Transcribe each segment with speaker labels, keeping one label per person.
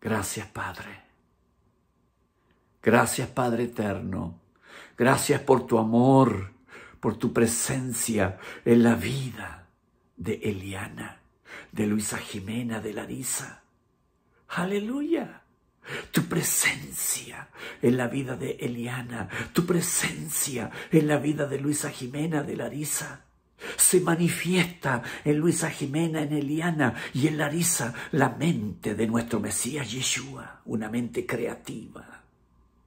Speaker 1: Gracias, Padre. Gracias, Padre eterno. Gracias por tu amor, por tu presencia en la vida de Eliana, de Luisa Jimena, de Larisa. Aleluya. Tu presencia en la vida de Eliana, tu presencia en la vida de Luisa Jimena, de Larisa se manifiesta en Luisa Jimena, en Eliana y en Larisa la mente de nuestro Mesías Yeshua, una mente creativa.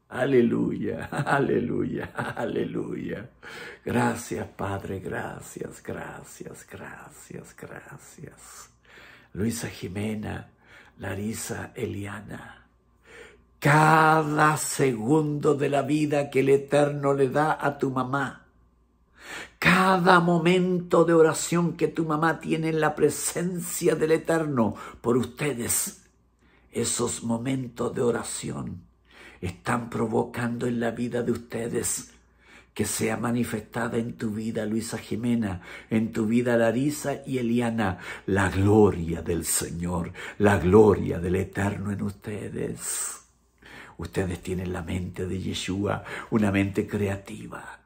Speaker 1: Aleluya, aleluya, aleluya. Gracias Padre, gracias, gracias, gracias, gracias. Luisa Jimena, Larisa, Eliana. Cada segundo de la vida que el Eterno le da a tu mamá cada momento de oración que tu mamá tiene en la presencia del Eterno por ustedes, esos momentos de oración están provocando en la vida de ustedes que sea manifestada en tu vida, Luisa Jimena, en tu vida, Larisa y Eliana, la gloria del Señor, la gloria del Eterno en ustedes. Ustedes tienen la mente de Yeshua, una mente creativa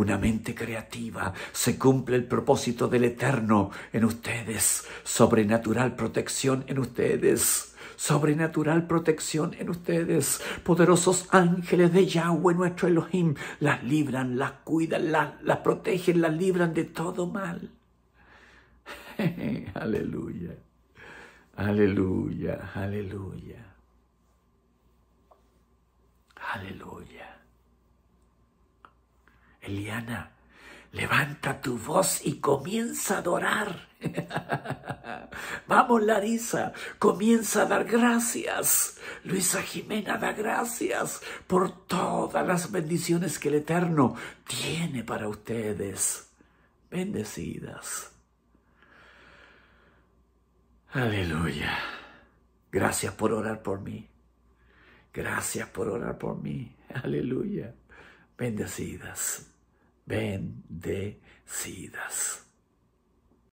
Speaker 1: una mente creativa, se cumple el propósito del Eterno en ustedes, sobrenatural protección en ustedes sobrenatural protección en ustedes. Poderosos ángeles de Yahweh, nuestro Elohim, las libran, las cuidan, las, las protegen, las libran de todo mal. aleluya, aleluya, aleluya, aleluya. Eliana, levanta tu voz y comienza a adorar. Vamos, Larisa, comienza a dar gracias. Luisa Jimena da gracias por todas las bendiciones que el Eterno tiene para ustedes. Bendecidas. Aleluya. Gracias por orar por mí. Gracias por orar por mí. Aleluya. Bendecidas bendecidas.